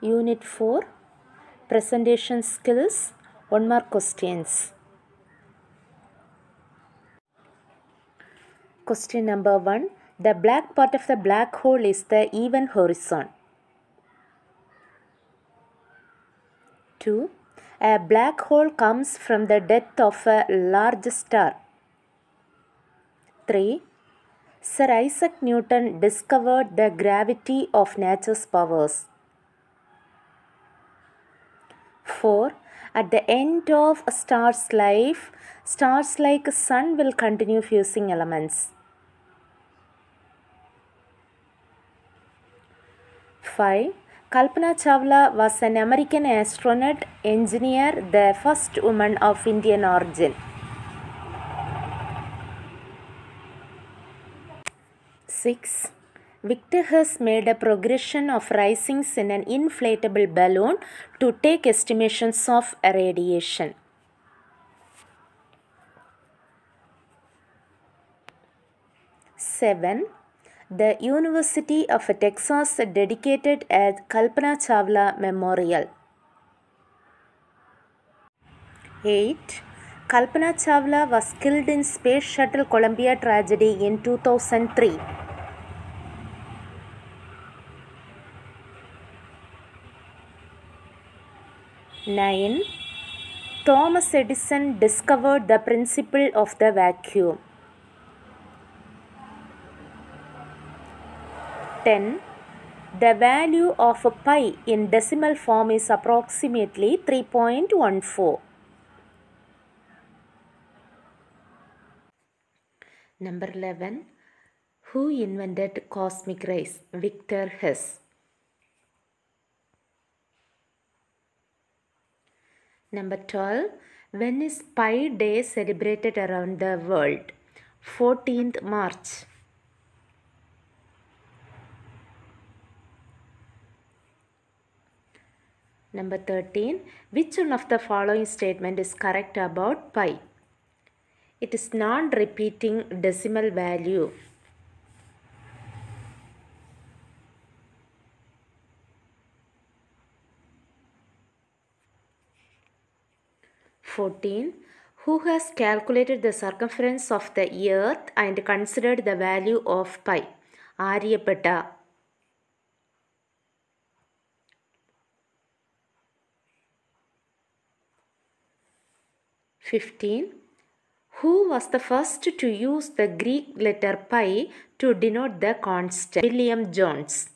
Unit 4 Presentation Skills 1 mark questions. Question number 1 The black part of the black hole is the event horizon. 2. A black hole comes from the death of a large star. 3. Sir Isaac Newton discovered the gravity of nature's powers. 4. At the end of a star's life, stars like sun will continue fusing elements. 5. Kalpana Chawla was an American astronaut, engineer, the first woman of Indian origin. 6. Victor Hess made a progression of risings in an inflatable balloon to take estimations of radiation. 7. The University of Texas dedicated a Kalpana Chawla Memorial. 8. Kalpana Chawla was killed in Space Shuttle Columbia tragedy in 2003. 9. Thomas Edison discovered the principle of the vacuum. 10. The value of a pi in decimal form is approximately 3.14. Number 11. Who invented cosmic rays? Victor Hess. Number 12. When is Pi Day celebrated around the world? 14th March. Number 13. Which one of the following statement is correct about pi? It is non-repeating decimal value. Fourteen. Who has calculated the circumference of the earth and considered the value of pi? Aryabhatta. 15. Who was the first to use the Greek letter pi to denote the constant? William Jones.